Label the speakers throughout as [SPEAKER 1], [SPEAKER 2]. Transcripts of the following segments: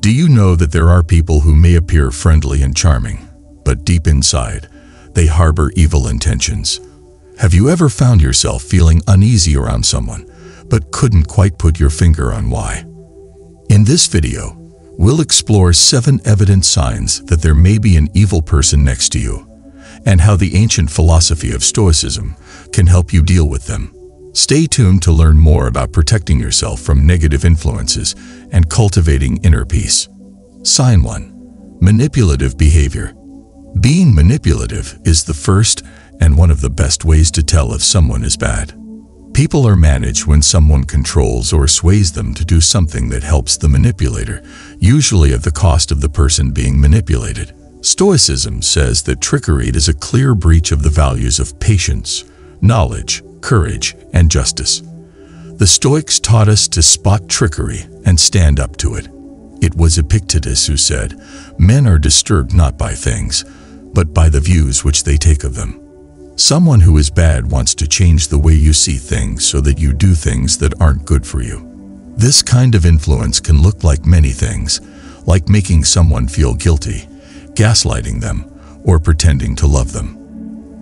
[SPEAKER 1] Do you know that there are people who may appear friendly and charming, but deep inside, they harbor evil intentions? Have you ever found yourself feeling uneasy around someone, but couldn't quite put your finger on why? In this video, we'll explore seven evident signs that there may be an evil person next to you, and how the ancient philosophy of Stoicism can help you deal with them. Stay tuned to learn more about protecting yourself from negative influences and cultivating inner peace. Sign 1. Manipulative behavior. Being manipulative is the first and one of the best ways to tell if someone is bad. People are managed when someone controls or sways them to do something that helps the manipulator, usually at the cost of the person being manipulated. Stoicism says that trickery is a clear breach of the values of patience, knowledge, courage, and justice. The Stoics taught us to spot trickery and stand up to it. It was Epictetus who said, Men are disturbed not by things, but by the views which they take of them. Someone who is bad wants to change the way you see things so that you do things that aren't good for you. This kind of influence can look like many things, like making someone feel guilty, gaslighting them, or pretending to love them.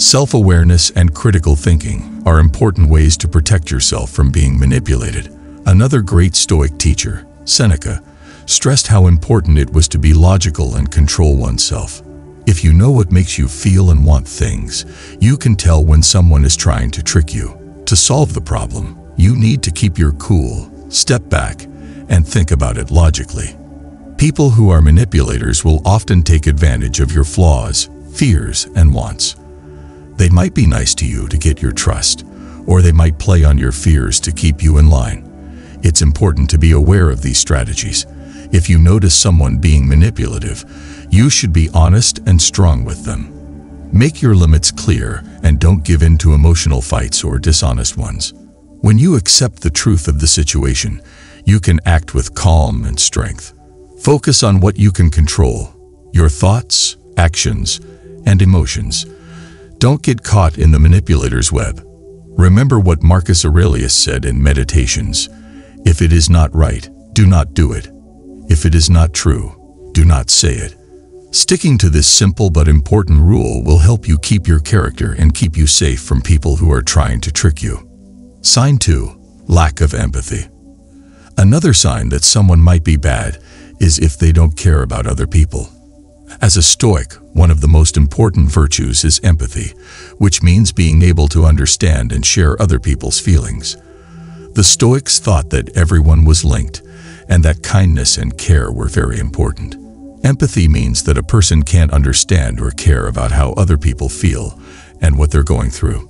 [SPEAKER 1] Self-awareness and critical thinking are important ways to protect yourself from being manipulated. Another great Stoic teacher, Seneca, stressed how important it was to be logical and control oneself. If you know what makes you feel and want things, you can tell when someone is trying to trick you. To solve the problem, you need to keep your cool, step back, and think about it logically. People who are manipulators will often take advantage of your flaws, fears, and wants. They might be nice to you to get your trust, or they might play on your fears to keep you in line. It's important to be aware of these strategies. If you notice someone being manipulative, you should be honest and strong with them. Make your limits clear and don't give in to emotional fights or dishonest ones. When you accept the truth of the situation, you can act with calm and strength. Focus on what you can control, your thoughts, actions, and emotions. Don't get caught in the manipulator's web. Remember what Marcus Aurelius said in Meditations. If it is not right, do not do it. If it is not true, do not say it. Sticking to this simple but important rule will help you keep your character and keep you safe from people who are trying to trick you. Sign 2. Lack of empathy. Another sign that someone might be bad is if they don't care about other people. As a Stoic, one of the most important virtues is empathy, which means being able to understand and share other people's feelings. The Stoics thought that everyone was linked, and that kindness and care were very important. Empathy means that a person can't understand or care about how other people feel and what they're going through.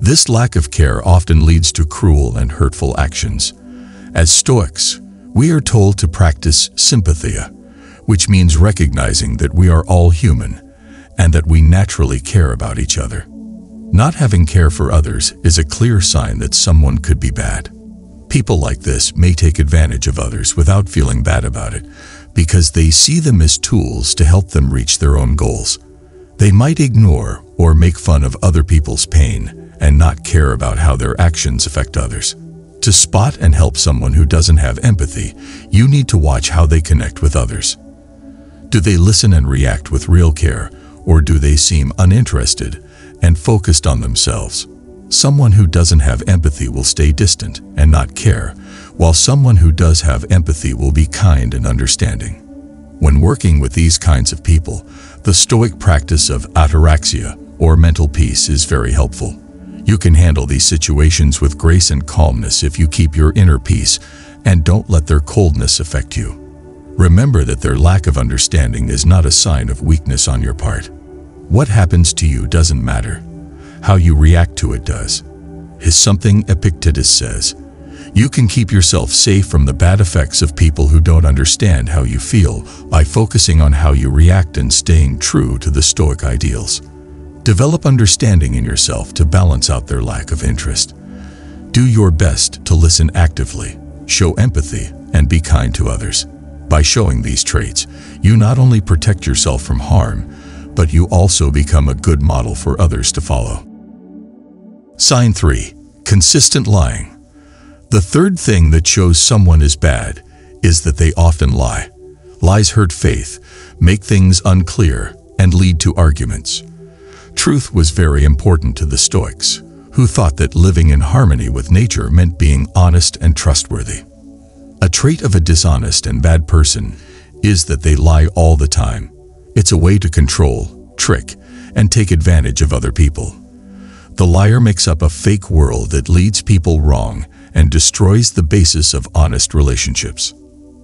[SPEAKER 1] This lack of care often leads to cruel and hurtful actions. As Stoics, we are told to practice sympathia, which means recognizing that we are all human and that we naturally care about each other. Not having care for others is a clear sign that someone could be bad. People like this may take advantage of others without feeling bad about it because they see them as tools to help them reach their own goals. They might ignore or make fun of other people's pain and not care about how their actions affect others. To spot and help someone who doesn't have empathy, you need to watch how they connect with others. Do they listen and react with real care, or do they seem uninterested and focused on themselves? Someone who doesn't have empathy will stay distant and not care, while someone who does have empathy will be kind and understanding. When working with these kinds of people, the Stoic practice of ataraxia, or mental peace, is very helpful. You can handle these situations with grace and calmness if you keep your inner peace and don't let their coldness affect you. Remember that their lack of understanding is not a sign of weakness on your part. What happens to you doesn't matter. How you react to it does. Is something Epictetus says. You can keep yourself safe from the bad effects of people who don't understand how you feel by focusing on how you react and staying true to the Stoic ideals. Develop understanding in yourself to balance out their lack of interest. Do your best to listen actively, show empathy, and be kind to others. By showing these traits, you not only protect yourself from harm, but you also become a good model for others to follow. Sign 3. Consistent lying. The third thing that shows someone is bad is that they often lie. Lies hurt faith, make things unclear, and lead to arguments. Truth was very important to the Stoics, who thought that living in harmony with nature meant being honest and trustworthy. A trait of a dishonest and bad person is that they lie all the time. It's a way to control, trick, and take advantage of other people. The liar makes up a fake world that leads people wrong and destroys the basis of honest relationships.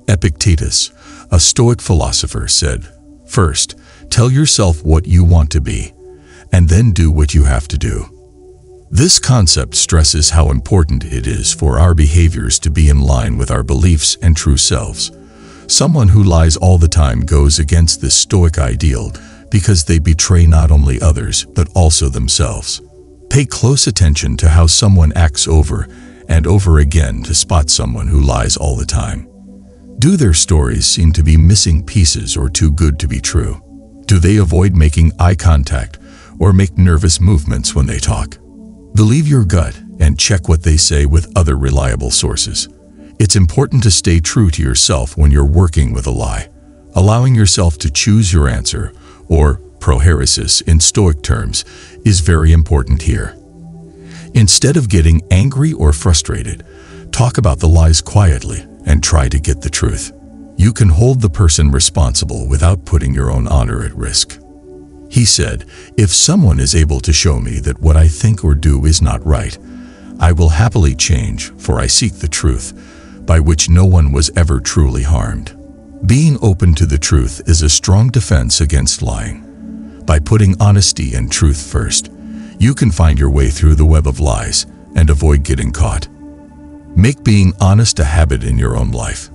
[SPEAKER 1] Epictetus, a Stoic philosopher, said, First, tell yourself what you want to be, and then do what you have to do. This concept stresses how important it is for our behaviors to be in line with our beliefs and true selves. Someone who lies all the time goes against this Stoic ideal because they betray not only others but also themselves. Pay close attention to how someone acts over and over again to spot someone who lies all the time. Do their stories seem to be missing pieces or too good to be true? Do they avoid making eye contact or make nervous movements when they talk? Believe your gut and check what they say with other reliable sources. It's important to stay true to yourself when you're working with a lie. Allowing yourself to choose your answer, or prohairesis in Stoic terms, is very important here. Instead of getting angry or frustrated, talk about the lies quietly and try to get the truth. You can hold the person responsible without putting your own honor at risk. He said, If someone is able to show me that what I think or do is not right, I will happily change, for I seek the truth, by which no one was ever truly harmed. Being open to the truth is a strong defense against lying. By putting honesty and truth first, you can find your way through the web of lies and avoid getting caught. Make being honest a habit in your own life.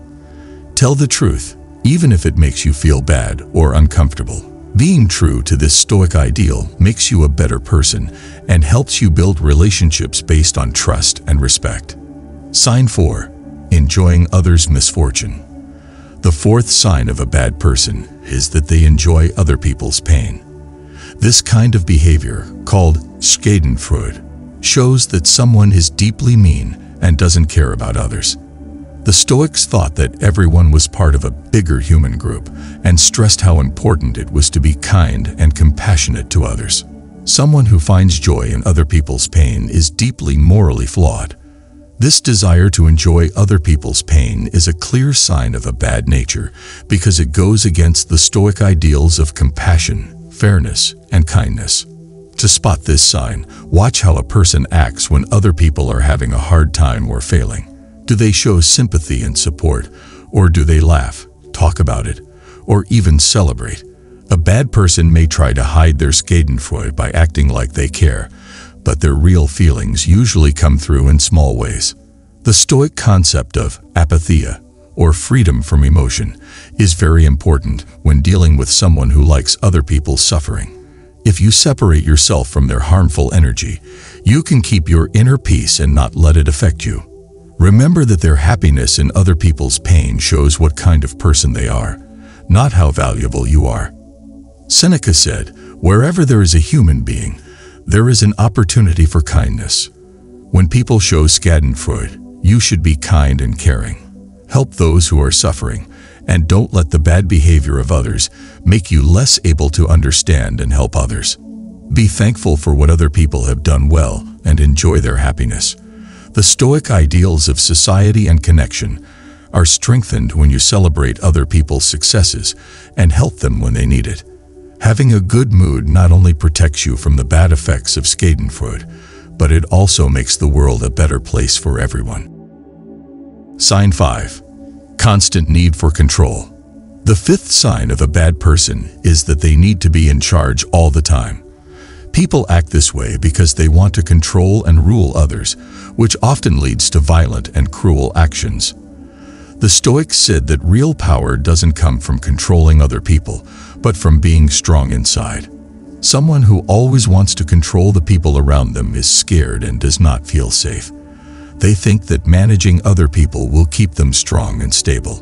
[SPEAKER 1] Tell the truth, even if it makes you feel bad or uncomfortable. Being true to this Stoic ideal makes you a better person and helps you build relationships based on trust and respect. Sign 4. Enjoying others' misfortune. The fourth sign of a bad person is that they enjoy other people's pain. This kind of behavior, called schadenfreude, shows that someone is deeply mean and doesn't care about others. The Stoics thought that everyone was part of a bigger human group and stressed how important it was to be kind and compassionate to others. Someone who finds joy in other people's pain is deeply morally flawed. This desire to enjoy other people's pain is a clear sign of a bad nature because it goes against the Stoic ideals of compassion, fairness, and kindness. To spot this sign, watch how a person acts when other people are having a hard time or failing. Do they show sympathy and support, or do they laugh, talk about it, or even celebrate? A bad person may try to hide their schadenfreude by acting like they care, but their real feelings usually come through in small ways. The Stoic concept of apatheia, or freedom from emotion, is very important when dealing with someone who likes other people's suffering. If you separate yourself from their harmful energy, you can keep your inner peace and not let it affect you. Remember that their happiness in other people's pain shows what kind of person they are, not how valuable you are. Seneca said, wherever there is a human being, there is an opportunity for kindness. When people show schadenfreude, you should be kind and caring. Help those who are suffering, and don't let the bad behavior of others make you less able to understand and help others. Be thankful for what other people have done well and enjoy their happiness. The Stoic ideals of society and connection are strengthened when you celebrate other people's successes and help them when they need it. Having a good mood not only protects you from the bad effects of schadenfreude, but it also makes the world a better place for everyone. Sign 5. Constant need for control. The fifth sign of a bad person is that they need to be in charge all the time. People act this way because they want to control and rule others, which often leads to violent and cruel actions. The Stoics said that real power doesn't come from controlling other people, but from being strong inside. Someone who always wants to control the people around them is scared and does not feel safe. They think that managing other people will keep them strong and stable.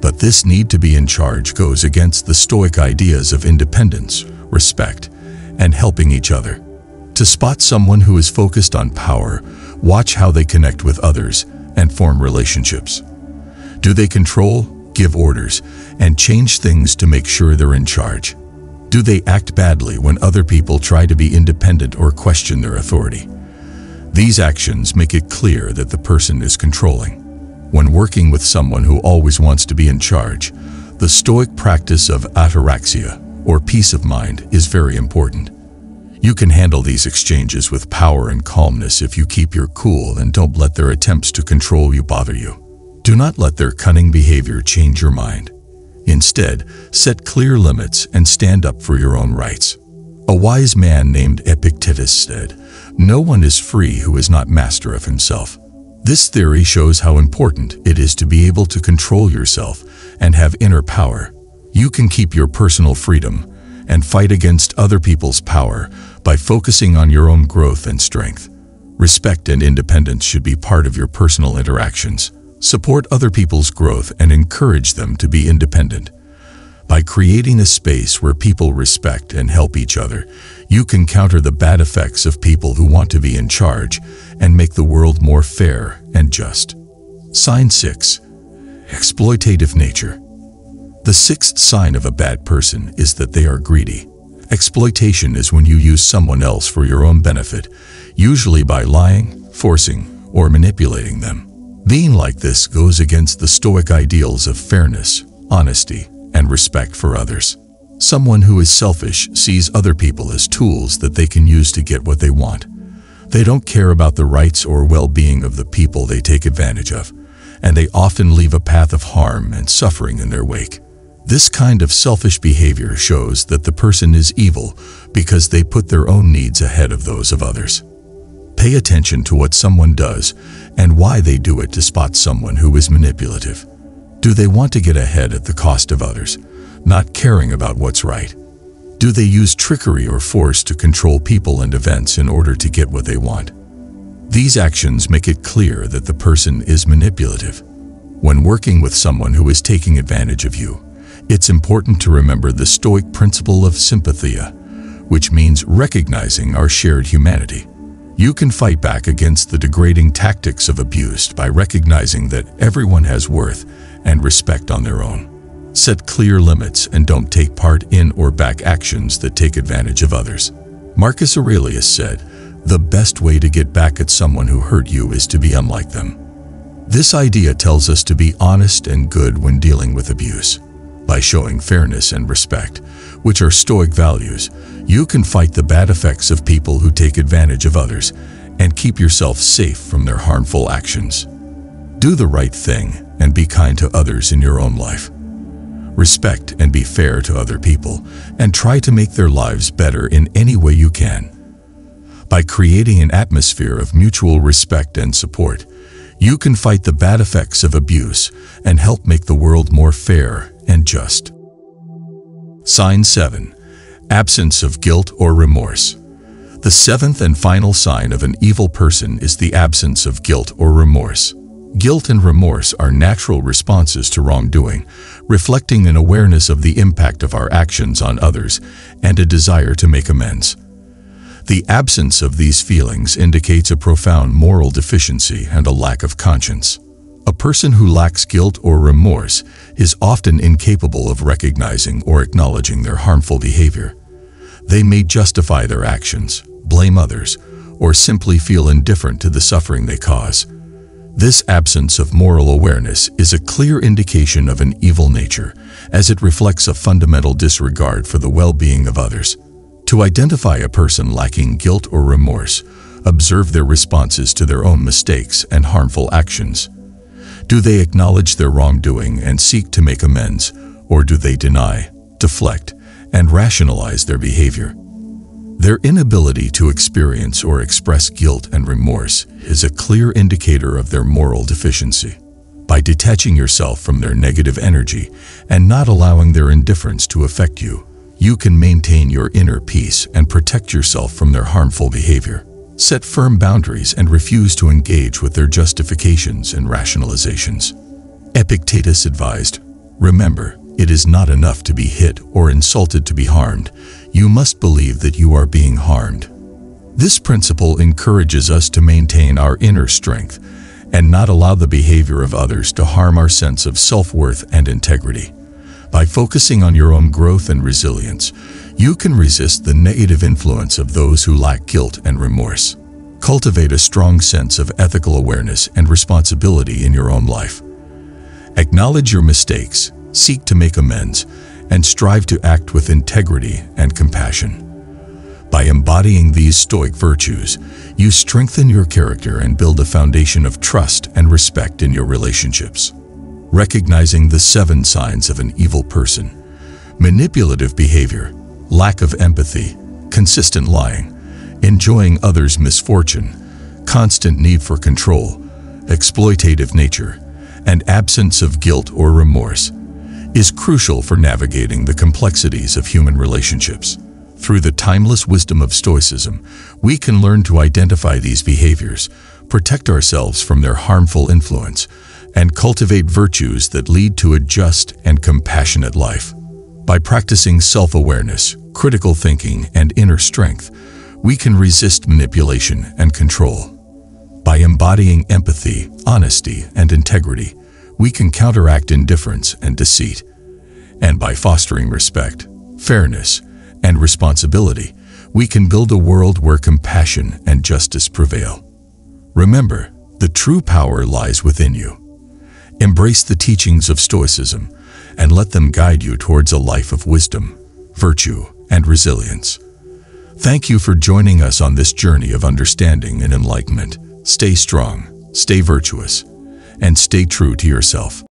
[SPEAKER 1] But this need to be in charge goes against the Stoic ideas of independence, respect, and helping each other. To spot someone who is focused on power, watch how they connect with others and form relationships. Do they control give orders, and change things to make sure they're in charge? Do they act badly when other people try to be independent or question their authority? These actions make it clear that the person is controlling. When working with someone who always wants to be in charge, the Stoic practice of ataraxia, or peace of mind, is very important. You can handle these exchanges with power and calmness if you keep your cool and don't let their attempts to control you bother you. Do not let their cunning behavior change your mind. Instead, set clear limits and stand up for your own rights. A wise man named Epictetus said, No one is free who is not master of himself. This theory shows how important it is to be able to control yourself and have inner power. You can keep your personal freedom and fight against other people's power by focusing on your own growth and strength. Respect and independence should be part of your personal interactions. Support other people's growth and encourage them to be independent. By creating a space where people respect and help each other, you can counter the bad effects of people who want to be in charge and make the world more fair and just. Sign 6. Exploitative Nature The sixth sign of a bad person is that they are greedy. Exploitation is when you use someone else for your own benefit, usually by lying, forcing, or manipulating them. Being like this goes against the Stoic ideals of fairness, honesty, and respect for others. Someone who is selfish sees other people as tools that they can use to get what they want. They don't care about the rights or well-being of the people they take advantage of, and they often leave a path of harm and suffering in their wake. This kind of selfish behavior shows that the person is evil because they put their own needs ahead of those of others. Pay attention to what someone does and why they do it to spot someone who is manipulative. Do they want to get ahead at the cost of others, not caring about what's right? Do they use trickery or force to control people and events in order to get what they want? These actions make it clear that the person is manipulative. When working with someone who is taking advantage of you, it's important to remember the Stoic principle of sympathia, which means recognizing our shared humanity. You can fight back against the degrading tactics of abuse by recognizing that everyone has worth and respect on their own. Set clear limits and don't take part in or back actions that take advantage of others. Marcus Aurelius said, the best way to get back at someone who hurt you is to be unlike them. This idea tells us to be honest and good when dealing with abuse. By showing fairness and respect, which are Stoic values, you can fight the bad effects of people who take advantage of others and keep yourself safe from their harmful actions. Do the right thing and be kind to others in your own life. Respect and be fair to other people and try to make their lives better in any way you can. By creating an atmosphere of mutual respect and support, you can fight the bad effects of abuse and help make the world more fair and just. Sign 7. Absence of guilt or remorse. The seventh and final sign of an evil person is the absence of guilt or remorse. Guilt and remorse are natural responses to wrongdoing, reflecting an awareness of the impact of our actions on others and a desire to make amends. The absence of these feelings indicates a profound moral deficiency and a lack of conscience. A person who lacks guilt or remorse is often incapable of recognizing or acknowledging their harmful behavior. They may justify their actions, blame others, or simply feel indifferent to the suffering they cause. This absence of moral awareness is a clear indication of an evil nature, as it reflects a fundamental disregard for the well-being of others. To identify a person lacking guilt or remorse, observe their responses to their own mistakes and harmful actions. Do they acknowledge their wrongdoing and seek to make amends, or do they deny, deflect, and rationalize their behavior? Their inability to experience or express guilt and remorse is a clear indicator of their moral deficiency. By detaching yourself from their negative energy and not allowing their indifference to affect you, you can maintain your inner peace and protect yourself from their harmful behavior. Set firm boundaries and refuse to engage with their justifications and rationalizations. Epictetus advised, Remember, it is not enough to be hit or insulted to be harmed. You must believe that you are being harmed. This principle encourages us to maintain our inner strength and not allow the behavior of others to harm our sense of self-worth and integrity. By focusing on your own growth and resilience, you can resist the negative influence of those who lack guilt and remorse. Cultivate a strong sense of ethical awareness and responsibility in your own life. Acknowledge your mistakes, seek to make amends, and strive to act with integrity and compassion. By embodying these stoic virtues, you strengthen your character and build a foundation of trust and respect in your relationships. Recognizing the seven signs of an evil person manipulative behavior, lack of empathy, consistent lying, enjoying others' misfortune, constant need for control, exploitative nature, and absence of guilt or remorse is crucial for navigating the complexities of human relationships. Through the timeless wisdom of Stoicism, we can learn to identify these behaviors, protect ourselves from their harmful influence, and cultivate virtues that lead to a just and compassionate life. By practicing self-awareness, critical thinking, and inner strength, we can resist manipulation and control. By embodying empathy, honesty, and integrity, we can counteract indifference and deceit. And by fostering respect, fairness, and responsibility, we can build a world where compassion and justice prevail. Remember, the true power lies within you. Embrace the teachings of Stoicism and let them guide you towards a life of wisdom, virtue, and resilience. Thank you for joining us on this journey of understanding and enlightenment. Stay strong, stay virtuous, and stay true to yourself.